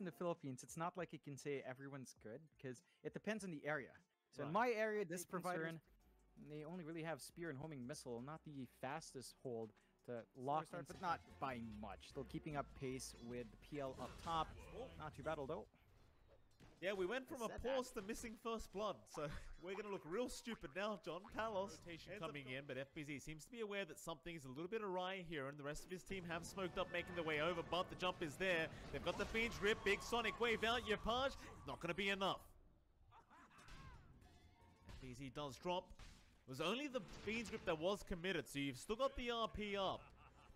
in the Philippines, it's not like you can say everyone's good because it depends on the area. So in my area, this Big provider, concern. they only really have spear and homing missile, not the fastest hold to lock in, but but not by much. Still keeping up pace with the PL up top. Not too bad, although. Yeah, we went from a said pause to missing first blood, so we're gonna look real stupid now, John. Palos Rotation ends coming in, but FBZ seems to be aware that something's a little bit awry here, and the rest of his team have smoked up, making their way over, but the jump is there. They've got the Fiend's Grip, big Sonic Wave out, Yapage, not gonna be enough. FBZ does drop. It was only the Fiend's Grip that was committed, so you've still got the RP up.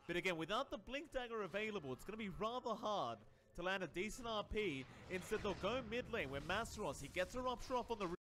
But again, without the Blink Dagger available, it's going to be rather hard to land a decent RP. Instead, they'll go mid lane where Masteros, he gets a rupture off on the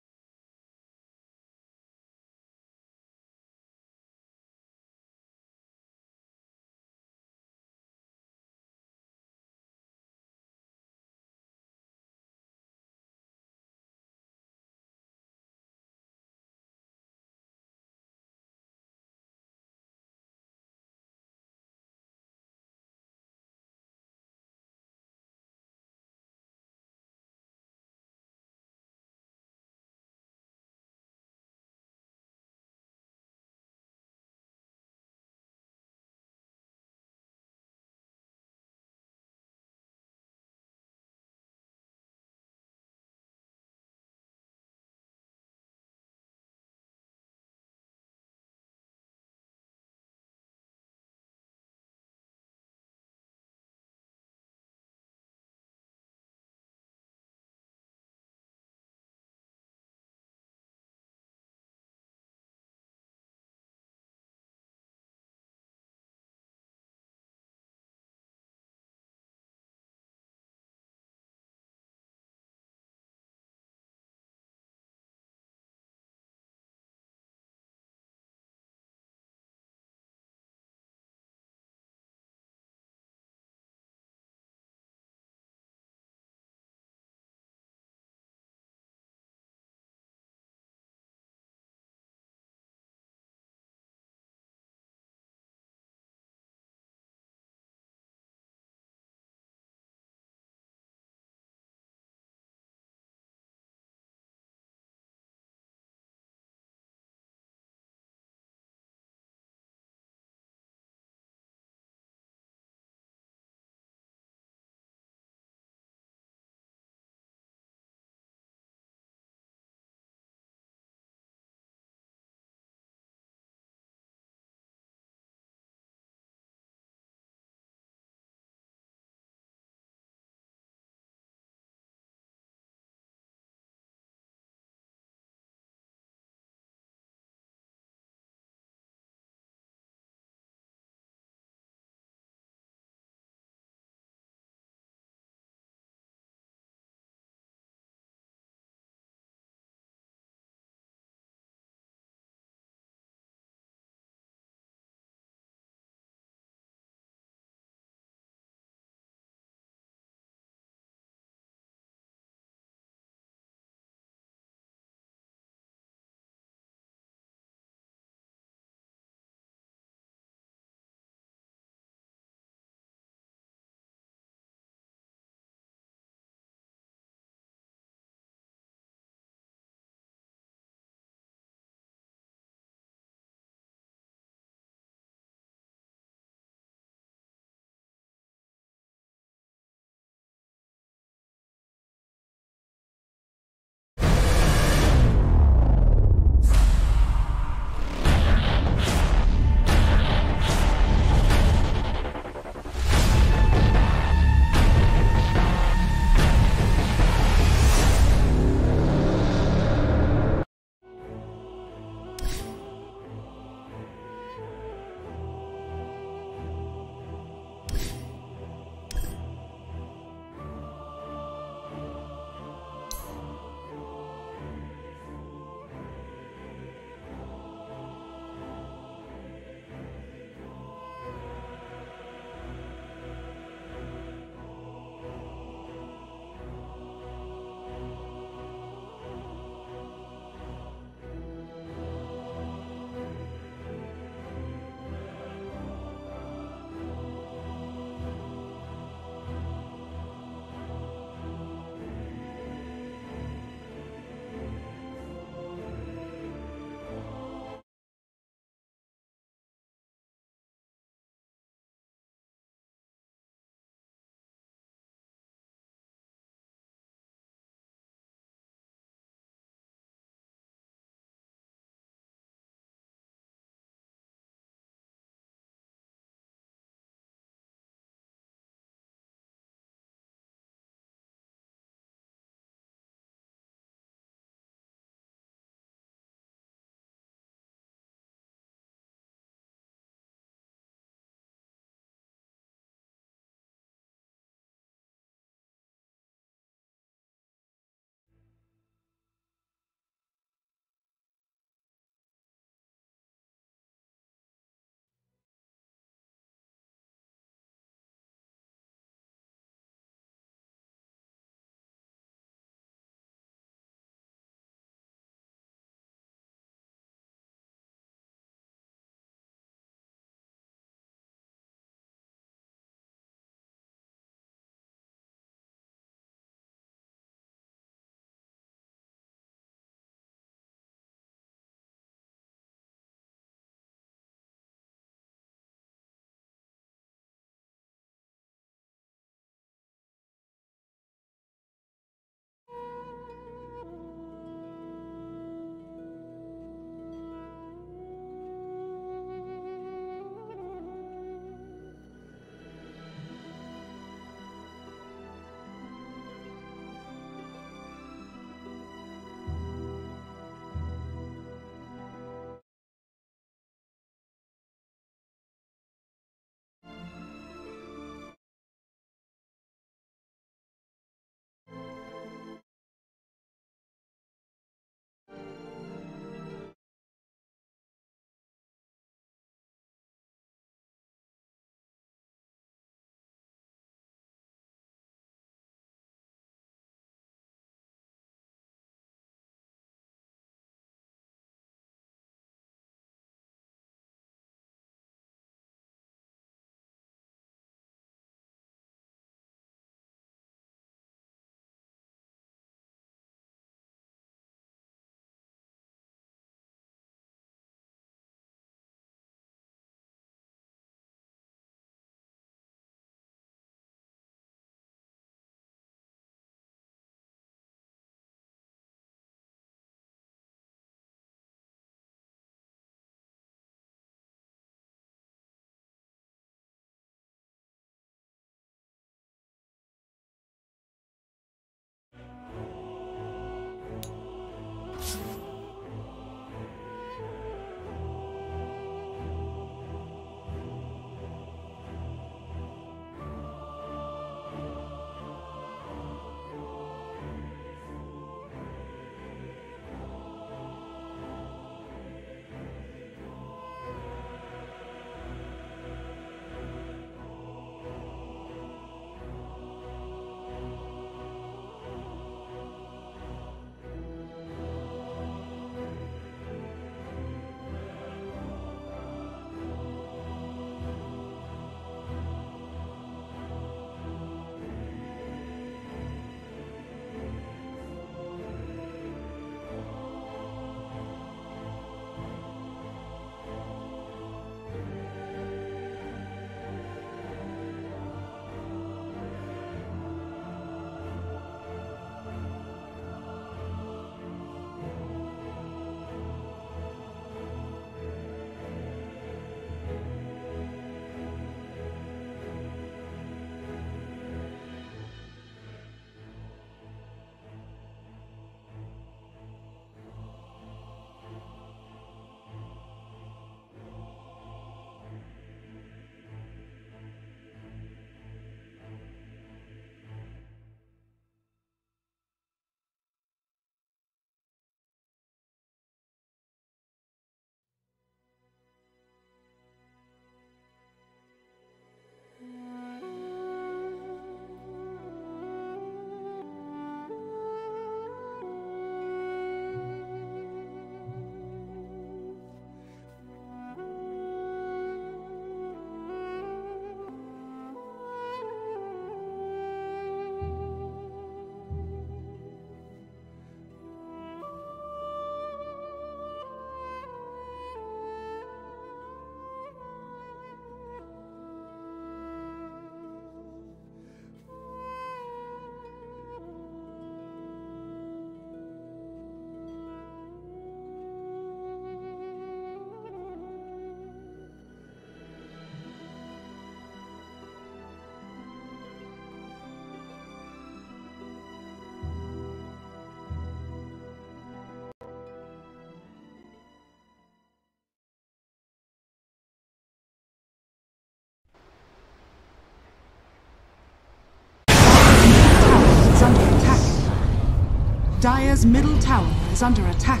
Dire's middle tower is under attack.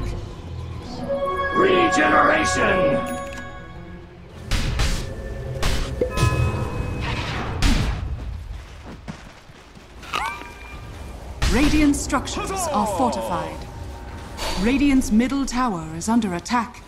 Regeneration! Radiant structures are fortified. Radiant's middle tower is under attack.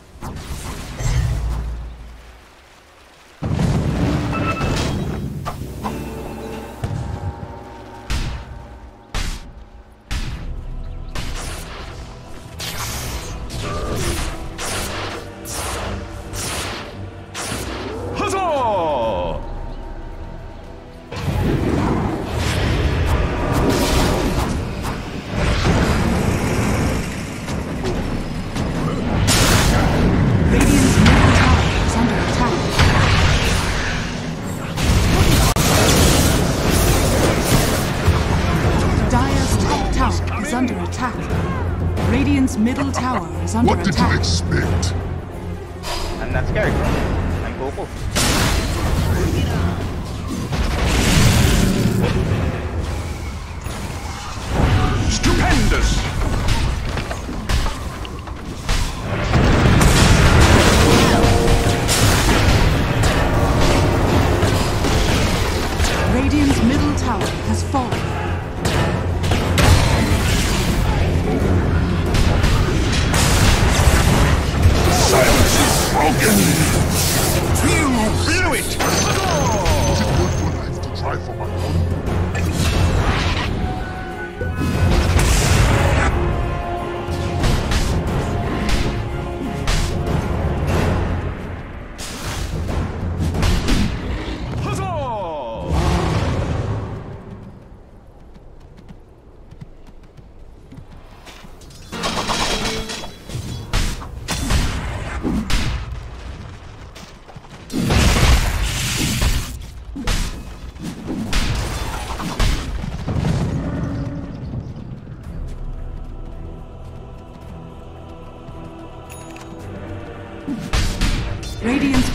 Middle tower is under What did you expect? I'm not scared. I'm Goku.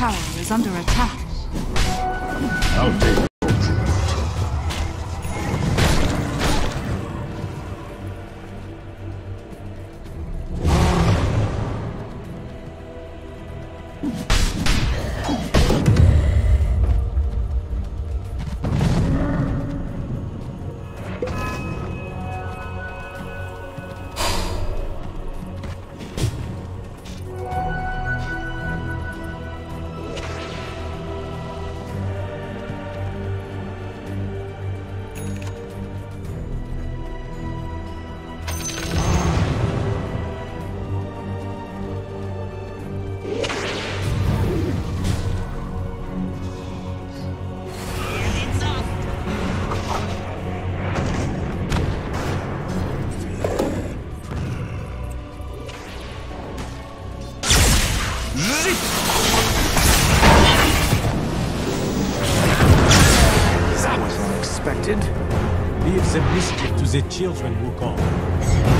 Tower is under attack. Oh, I'll take That was unexpected. Leave the mischief to the children who come.